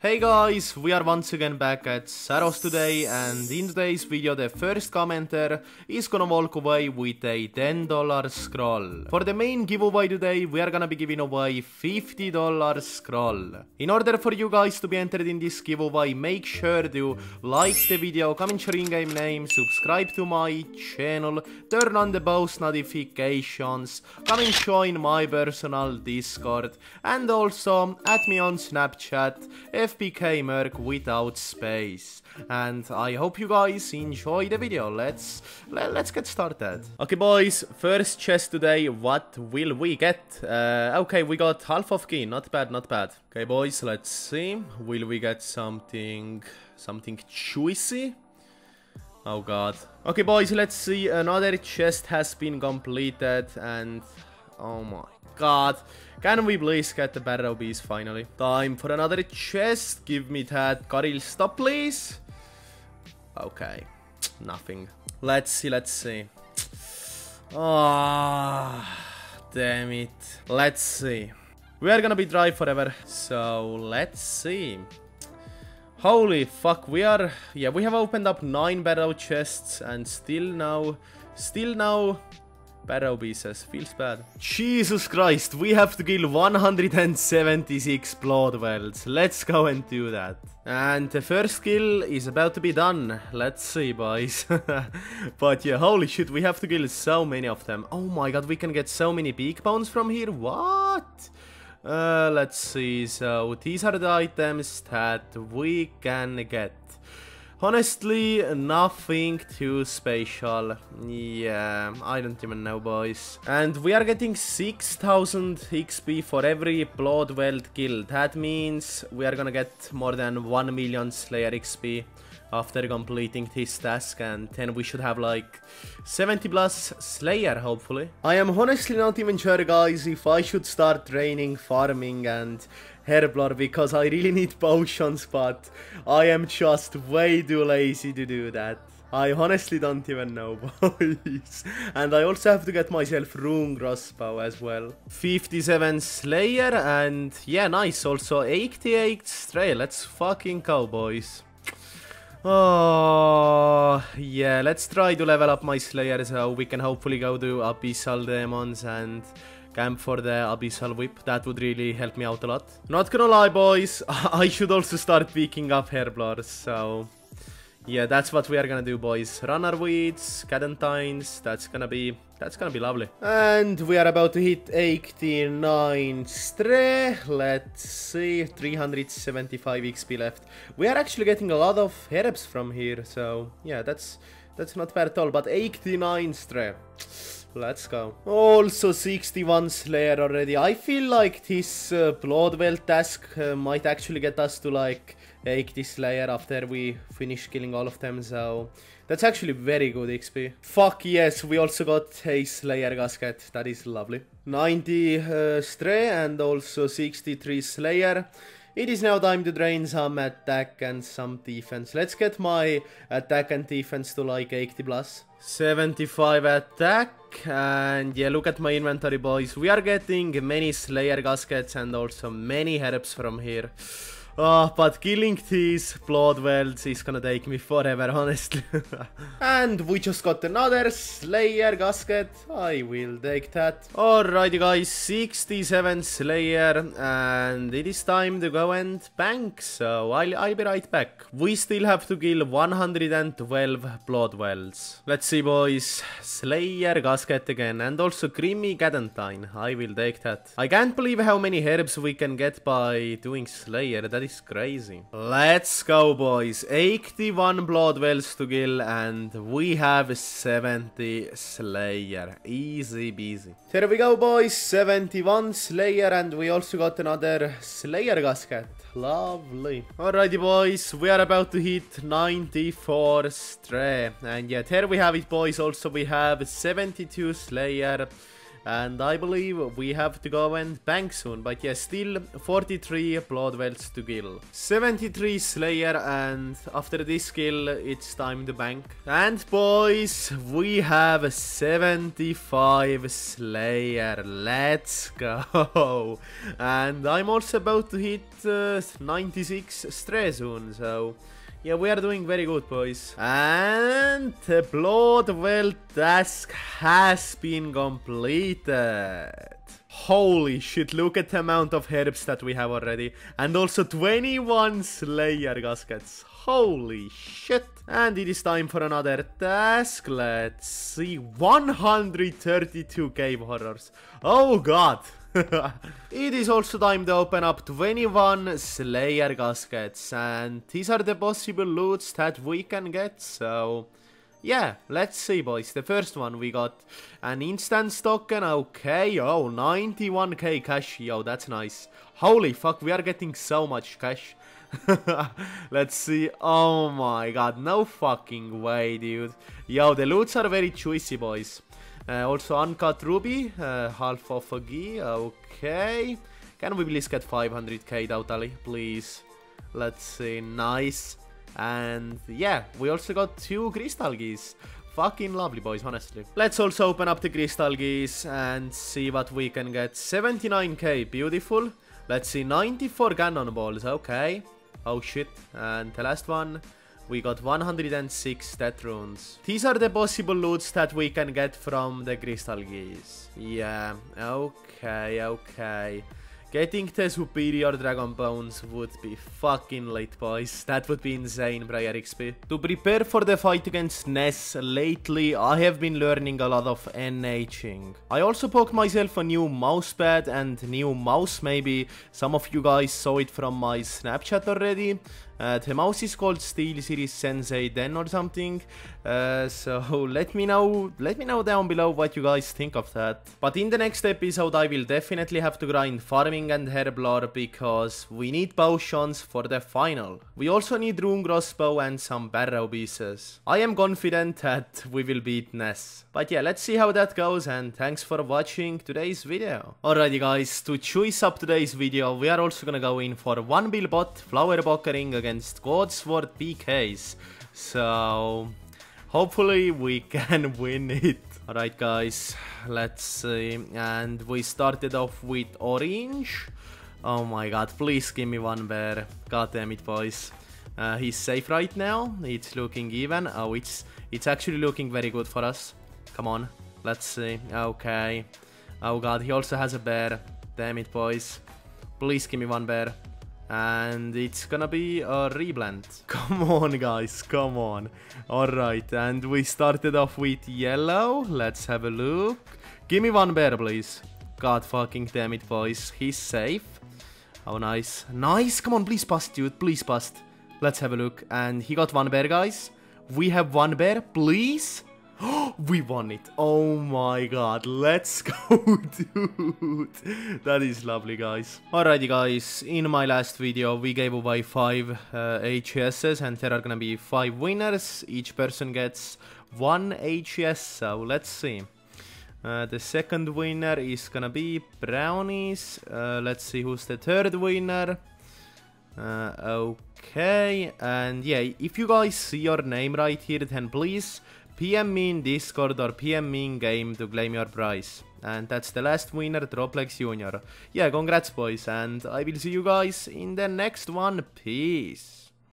Hey guys, we are once again back at Zaros today and in today's video the first commenter is gonna walk away with a $10 scroll. For the main giveaway today we are gonna be giving away $50 scroll. In order for you guys to be entered in this giveaway make sure to like the video, comment your in-game name, subscribe to my channel, turn on the post notifications, come and join my personal discord and also add me on Snapchat FPK Merk without space. And I hope you guys enjoy the video. Let's let, let's get started. Okay, boys. First chest today. What will we get? Uh, okay, we got half of key. Not bad, not bad. Okay, boys. Let's see. Will we get something something juicy? Oh god. Okay, boys. Let's see. Another chest has been completed, and oh my god. Can we please get the Barrow Bees finally? Time for another chest. Give me that. Karil, stop please. Okay. Nothing. Let's see, let's see. Ah, oh, damn it. Let's see. We are gonna be dry forever. So, let's see. Holy fuck, we are... Yeah, we have opened up 9 Barrow chests and still now... Still now Barrow says, feels bad. Jesus Christ, we have to kill 176 bloodvelds. Let's go and do that. And the first kill is about to be done. Let's see, boys. but yeah, holy shit, we have to kill so many of them. Oh my god, we can get so many big bones from here. What? Uh, let's see. So these are the items that we can get. Honestly, nothing too special. Yeah, I don't even know, boys. And we are getting 6000 XP for every Bloodveld kill. That means we are gonna get more than 1 million Slayer XP after completing this task and then we should have like 70 plus Slayer hopefully. I am honestly not even sure guys if I should start training, farming and Herblore because I really need potions but I am just way too lazy to do that. I honestly don't even know, boys. And I also have to get myself Rune Crossbow as well. 57 Slayer and yeah, nice. Also 88 Stray. Let's fucking go, boys. Oh, yeah, let's try to level up my Slayer so we can hopefully go to Abyssal Demons and camp for the Abyssal Whip. That would really help me out a lot. Not gonna lie, boys, I should also start picking up Herblores, so... Yeah, that's what we are gonna do, boys. Ranarr weeds, Cadantines, that's gonna be that's gonna be lovely. And we are about to hit 89 stre. Let's see, 375 XP left. We are actually getting a lot of herbs from here, so yeah, that's that's not bad at all. But 89 stre. Let's go. Also 61 Slayer already. I feel like this uh, Bloodveld task uh, might actually get us to like take this Slayer after we finish killing all of them, so that's actually very good XP. Fuck yes, we also got a Slayer Gasket, that is lovely. 90 uh, Stray and also 63 Slayer. It is now time to drain some attack and some defense. Let's get my attack and defense to like 80 plus. 75 attack and yeah look at my inventory boys. We are getting many Slayer Gaskets and also many herbs from here. Oh, but killing these bloodvelds is gonna take me forever, honestly. and we just got another Slayer gasket. I will take that. Alrighty guys, 67 Slayer and it is time to go and bank, so I'll, I'll be right back. We still have to kill 112 bloodvelds. Let's see boys, Slayer gasket again and also Grimy Cadantine. I will take that. I can't believe how many herbs we can get by doing Slayer, that is is crazy. Let's go, boys. 81 bloodvelds to kill, and we have 70 Slayer. Easy peasy. Here we go, boys. 71 Slayer, and we also got another Slayer gasket. Lovely. Alrighty, boys. We are about to hit 94 Stray. And yet, here we have it, boys. Also, we have 72 Slayer And I believe we have to go and bank soon. But yeah, still 43 bloodvelds to kill. 73 Slayer and after this kill, it's time to bank. And boys, we have 75 Slayer. Let's go. And I'm also about to hit uh, 96 stress soon, so... Yeah, we are doing very good, boys. And the bloodveld task has been completed. Holy shit, look at the amount of herbs that we have already. And also 21 Slayer gaskets. Holy shit. And it is time for another task. Let's see. 132 cave horrors. Oh god. it is also time to open up 21 Slayer gaskets and these are the possible loots that we can get, so yeah, let's see boys. The first one we got an instant token, okay, oh 91k cash, yo that's nice. Holy fuck, we are getting so much cash. Let's see. Oh my god, no fucking way, dude. Yo, the loots are very juicy, boys. Uh, also uncut ruby, uh, half of a gi, okay. Can we please get 500k totally, please? Let's see, nice. And yeah, we also got two crystal geese. Fucking lovely boys, honestly. Let's also open up the crystal geese and see what we can get. 79k, beautiful. Let's see, 94 cannonballs, okay. Oh shit, and the last one, we got 106 death runes. These are the possible loots that we can get from the crystal geese. Yeah, okay, okay. Getting the superior dragon bones would be fucking late boys. That would be insane, Prayer XP. To prepare for the fight against Ness, lately I have been learning a lot of NHing. I also poked myself a new mousepad and new mouse maybe. Some of you guys saw it from my Snapchat already. Uh, the mouse is called SteelSeries Sensei 10 or something. Uh, so let me know, let me know down below what you guys think of that. But in the next episode I will definitely have to grind farming and herblore because we need potions for the final. We also need rune crossbow and some barrow pieces. I am confident that we will beat Ness. But yeah, let's see how that goes and thanks for watching today's video. Alrighty guys, to choose up today's video, we are also gonna go in for one bill bot, flower ring against Godsword PKs. So, hopefully we can win it. Alright guys, let's see. And we started off with orange. Oh my god, please give me one bear. God damn it boys. Uh, he's safe right now. It's looking even. Oh, it's it's actually looking very good for us. Come on. Let's see. Okay. Oh god, he also has a bear. Damn it, boys. Please give me one bear. And it's gonna be a reblend. Come on, guys. Come on. Alright, and we started off with yellow. Let's have a look. Give me one bear, please. God fucking damn it, boys. He's safe. Oh, nice. Nice. Come on, please bust, dude. Please bust. Let's have a look. And he got one bear, guys. We have one bear. Please. we won it. Oh my god. Let's go, dude. That is lovely, guys. Alrighty, guys. In my last video, we gave away 5 uh, HSs and there are gonna be 5 winners. Each person gets 1 HS, so let's see. Uh, the second winner is gonna be Brownies. Uh, let's see who's the third winner. Uh, okay, and yeah, if you guys see your name right here, then please PM me in Discord or PM me in game to claim your prize. And that's the last winner, Droplex Junior. Yeah, congrats boys, and I will see you guys in the next one. Peace.